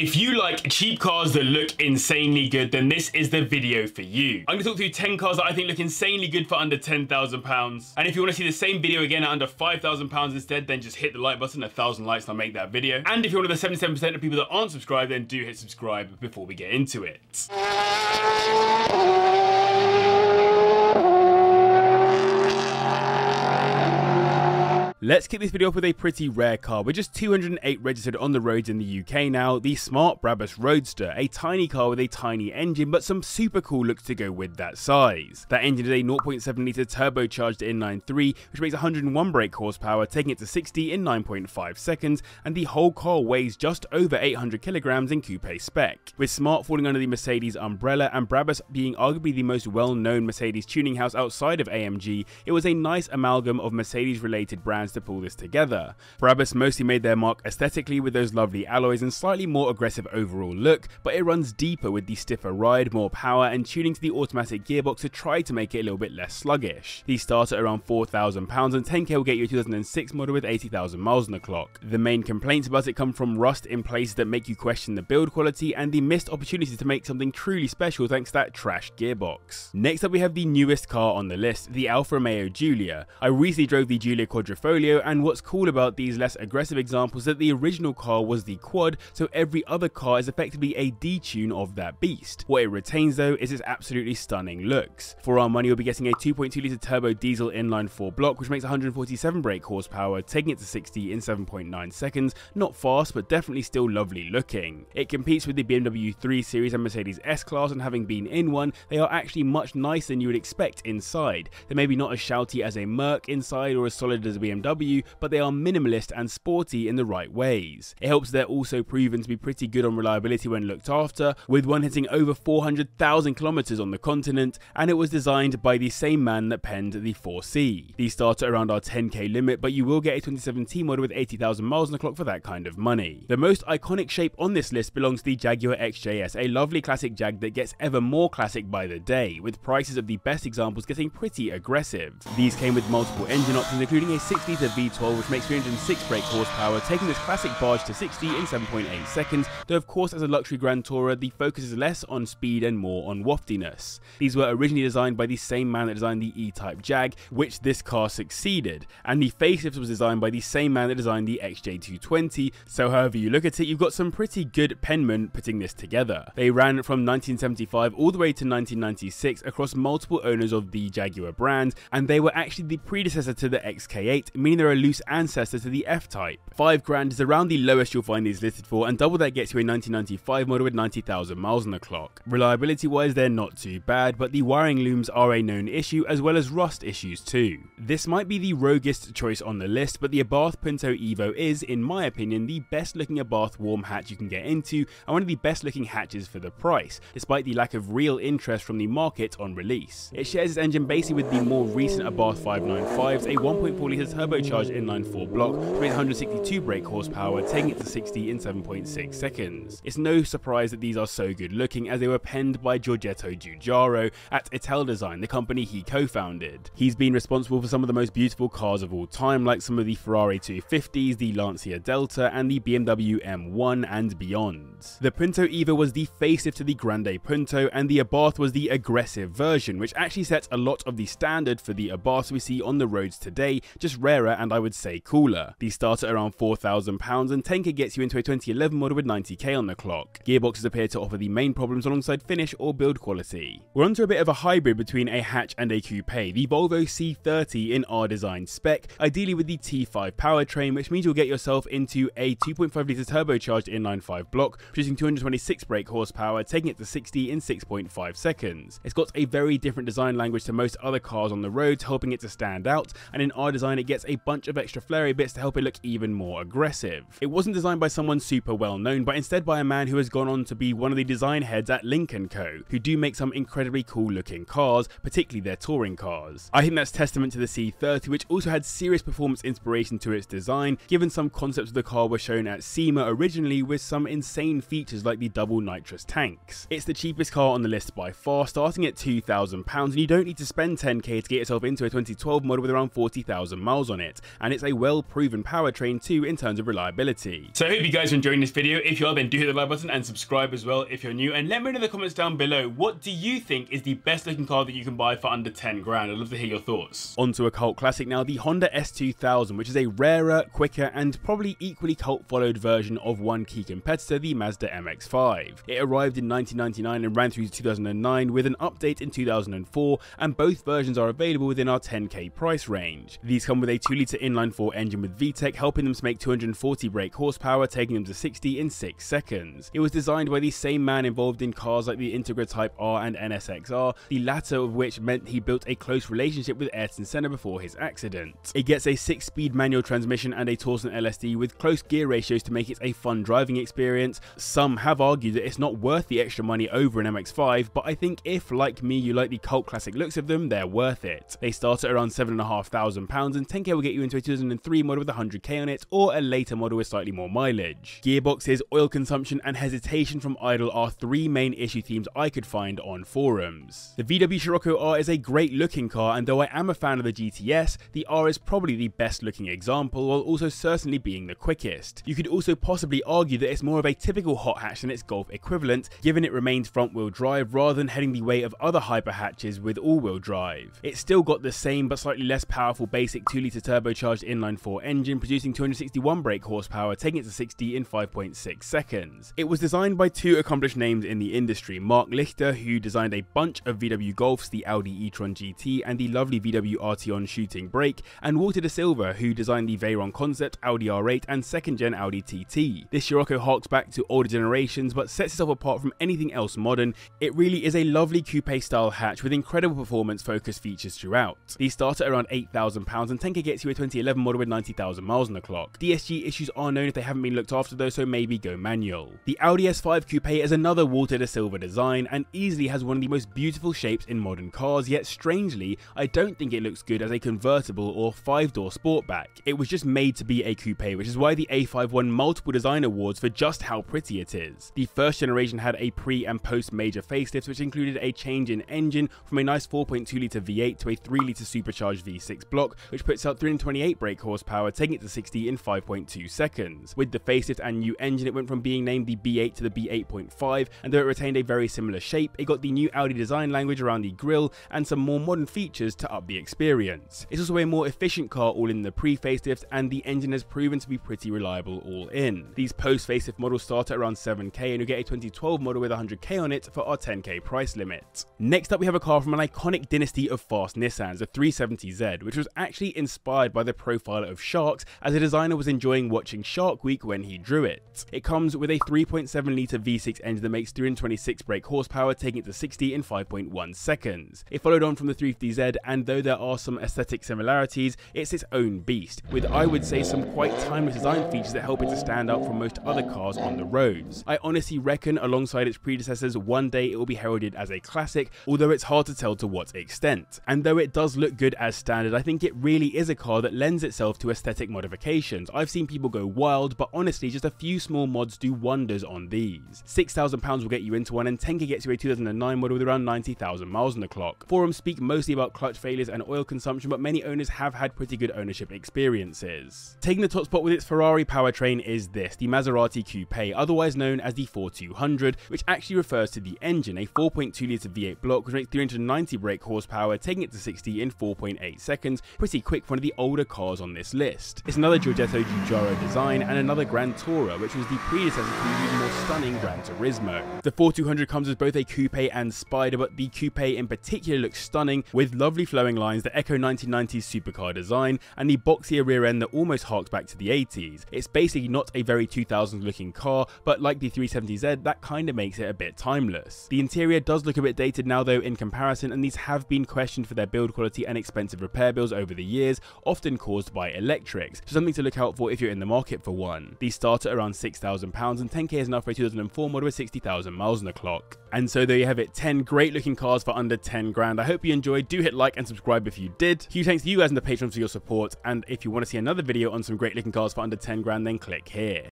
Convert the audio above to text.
If you like cheap cars that look insanely good, then this is the video for you. I'm gonna talk through 10 cars that I think look insanely good for under £10,000. And if you wanna see the same video again at under £5,000 instead, then just hit the like button, a thousand likes and I'll make that video. And if you're one of the 77% of people that aren't subscribed, then do hit subscribe before we get into it. Let's kick this video off with a pretty rare car. We're just 208 registered on the roads in the UK now, the Smart Brabus Roadster, a tiny car with a tiny engine, but some super cool looks to go with that size. That engine is a 0.7 litre turbocharged inline 3, which makes 101 brake horsepower, taking it to 60 in 9.5 seconds, and the whole car weighs just over 800 kilograms in coupe spec. With Smart falling under the Mercedes umbrella and Brabus being arguably the most well-known Mercedes tuning house outside of AMG, it was a nice amalgam of Mercedes-related brands to pull this together. Brabus mostly made their mark aesthetically with those lovely alloys and slightly more aggressive overall look, but it runs deeper with the stiffer ride, more power, and tuning to the automatic gearbox to try to make it a little bit less sluggish. These start at around £4,000 and 10k will get you a 2006 model with 80,000 miles on the clock. The main complaints about it come from rust in places that make you question the build quality and the missed opportunity to make something truly special thanks to that trash gearbox. Next up we have the newest car on the list, the Alfa Romeo Giulia. I recently drove the Giulia Quadrifoglio and what's cool about these less aggressive examples is that the original car was the quad, so every other car is effectively a detune of that beast. What it retains though is its absolutely stunning looks. For our money we'll be getting a 2.2 litre turbo diesel inline 4 block which makes 147 brake horsepower, taking it to 60 in 7.9 seconds, not fast but definitely still lovely looking. It competes with the BMW 3 Series and Mercedes S-Class and having been in one, they are actually much nicer than you would expect inside. They're maybe not as shouty as a Merc inside or as solid as a BMW BMW, but they are minimalist and sporty in the right ways. It helps they're also proven to be pretty good on reliability when looked after, with one hitting over 400,000 kilometers on the continent, and it was designed by the same man that penned the 4C. These start at around our 10k limit, but you will get a 2017 model with 80,000 miles on the clock for that kind of money. The most iconic shape on this list belongs to the Jaguar XJS, a lovely classic Jag that gets ever more classic by the day, with prices of the best examples getting pretty aggressive. These came with multiple engine options, including a 60 the V12 which makes 306 brake horsepower, taking this classic barge to 60 in 7.8 seconds, though of course as a luxury Grand Tourer the focus is less on speed and more on waftiness. These were originally designed by the same man that designed the E-Type Jag, which this car succeeded, and the facelift was designed by the same man that designed the XJ220, so however you look at it you've got some pretty good penmen putting this together. They ran from 1975 all the way to 1996 across multiple owners of the Jaguar brand, and they were actually the predecessor to the XK8, meaning they're a loose ancestor to the F-Type. 5 grand is around the lowest you'll find these listed for, and double that gets you a 1995 model with 90,000 miles on the clock. Reliability wise, they're not too bad, but the wiring looms are a known issue, as well as rust issues too. This might be the roguest choice on the list, but the Abarth Punto Evo is, in my opinion, the best looking Abarth warm hatch you can get into, and one of the best looking hatches for the price, despite the lack of real interest from the market on release. It shares its engine basically with the more recent Abarth 595s, a 1.4 litre turbo turbocharged inline 4 block with 162 brake horsepower, taking it to 60 in 7.6 seconds. It's no surprise that these are so good looking as they were penned by Giorgetto Giugiaro at Italdesign, the company he co-founded. He's been responsible for some of the most beautiful cars of all time like some of the Ferrari 250s, the Lancia Delta and the BMW M1 and beyond. The Punto Evo was the facelift to the Grande Punto and the Abarth was the aggressive version which actually sets a lot of the standard for the Abarth we see on the roads today, just rarer and I would say cooler. These start at around £4,000 and 10k gets you into a 2011 model with 90k on the clock. Gearboxes appear to offer the main problems alongside finish or build quality. We're onto a bit of a hybrid between a hatch and a coupe, the Volvo C30 in R design spec, ideally with the T5 powertrain which means you'll get yourself into a 2.5 litre turbocharged inline 5 block, producing 226 brake horsepower, taking it to 60 in 6.5 seconds. It's got a very different design language to most other cars on the road, helping it to stand out, and in R design it gets a bunch of extra flary bits to help it look even more aggressive. It wasn't designed by someone super well known, but instead by a man who has gone on to be one of the design heads at Lynk & Co, who do make some incredibly cool looking cars, particularly their touring cars. I think that's testament to the C30, which also had serious performance inspiration to its design, given some concepts of the car were shown at SEMA originally with some insane features like the double nitrous tanks. It's the cheapest car on the list by far, starting at £2,000 and you don't need to spend 10k to get yourself into a 2012 model with around 40,000 miles on it, and it's a well proven powertrain too in terms of reliability. So I hope you guys are enjoying this video. If you are then do hit the like button and subscribe as well if you're new and let me know in the comments down below what do you think is the best looking car that you can buy for under 10 grand. I'd love to hear your thoughts. Onto a cult classic now, the Honda S2000 which is a rarer, quicker and probably equally cult followed version of one key competitor, the Mazda MX-5. It arrived in 1999 and ran through to 2009 with an update in 2004 and both versions are available within our 10k price range. These come with a 2 litre inline 4 engine with VTEC helping them to make 240 brake horsepower taking them to 60 in 6 seconds. It was designed by the same man involved in cars like the Integra Type R and NSXR, the latter of which meant he built a close relationship with Ayrton Senna before his accident. It gets a 6-speed manual transmission and a Torsen LSD with close gear ratios to make it a fun driving experience. Some have argued that it's not worth the extra money over an MX-5, but I think if, like me, you like the cult classic looks of them, they're worth it. They start at around £7,500 and 10k will get you into a 2003 model with 100k on it, or a later model with slightly more mileage. Gearboxes, oil consumption and hesitation from idle are three main issue themes I could find on forums. The VW Scirocco R is a great looking car and though I am a fan of the GTS, the R is probably the best looking example while also certainly being the quickest. You could also possibly argue that it's more of a typical hot hatch than its Golf equivalent, given it remains front wheel drive rather than heading the way of other hyper hatches with all wheel drive. It's still got the same but slightly less powerful basic 2 litre turbocharged inline 4 engine producing 261 brake horsepower taking it to 60 in 5.6 seconds. It was designed by two accomplished names in the industry, Marc Lichte who designed a bunch of VW Golfs, the Audi e-tron GT and the lovely VW Arteon shooting brake, and Walter de Silva who designed the Veyron concept, Audi R8 and second gen Audi TT. This Scirocco harks back to older generations but sets itself apart from anything else modern. It really is a lovely coupe style hatch with incredible performance focused features throughout. These start at around £8,000 and 10k gets a 2011 model with 90,000 miles on the clock. DSG issues are known if they haven't been looked after though so maybe go manual. The Audi S5 Coupe is another Walter de Silva design and easily has one of the most beautiful shapes in modern cars yet strangely I don't think it looks good as a convertible or 5 door sportback. It was just made to be a coupe which is why the A5 won multiple design awards for just how pretty it is. The first generation had a pre and post major facelifts which included a change in engine from a nice 4.2 litre V8 to a 3 litre supercharged V6 block which puts out 328 brake horsepower taking it to 60 in 5.2 seconds. With the facelift and new engine it went from being named the B8 to the B8.5 and though it retained a very similar shape it got the new Audi design language around the grille and some more modern features to up the experience. It's also a more efficient car all in the pre-facelift and the engine has proven to be pretty reliable all in. These post-facelift models start at around 7k and you get a 2012 model with 100k on it for our 10k price limit. Next up we have a car from an iconic dynasty of fast Nissans, the 370Z, which was actually inspired by the profile of sharks as the designer was enjoying watching Shark Week when he drew it. It comes with a 3.7 litre V6 engine that makes 326 brake horsepower taking it to 60 in 5.1 seconds. It followed on from the 350Z and though there are some aesthetic similarities, it's its own beast, with I would say some quite timeless design features that help it to stand out from most other cars on the roads. I honestly reckon alongside its predecessors one day it will be heralded as a classic, although it's hard to tell to what extent. And though it does look good as standard, I think it really is a car that lends itself to aesthetic modifications. I've seen people go wild, but honestly just a few small mods do wonders on these. £6,000 will get you into one and 10k gets you a 2009 model with around 90,000 miles on the clock. Forums speak mostly about clutch failures and oil consumption, but many owners have had pretty good ownership experiences. Taking the top spot with its Ferrari powertrain is this, the Maserati Coupe, otherwise known as the 4200, which actually refers to the engine, a 4.2 litre V8 block which makes 390 brake horsepower, taking it to 60 in 4.8 seconds, pretty quick for one of the older cars on this list. It's another Giorgetto Giugiaro design and another Gran Tourer, which was the predecessor to the even more stunning Gran Turismo. The 4200 comes with both a coupe and spider, but the coupe in particular looks stunning with lovely flowing lines that echo 1990s supercar design and the boxier rear end that almost harks back to the 80s. It's basically not a very 2000s looking car, but like the 370Z, that kind of makes it a bit timeless. The interior does look a bit dated now though in comparison, and these have been questioned for their build quality and expensive repair bills over the years, often caused by electrics, so something to look out for if you're in the market for one. These start at around £6,000 and 10k is enough for a 2004 model with 60,000 miles on the clock. And so there you have it, 10 great looking cars for under 10 grand. I hope you enjoyed, do hit like and subscribe if you did. Huge thanks to you guys and the patrons for your support, and if you want to see another video on some great looking cars for under 10 grand, then click here.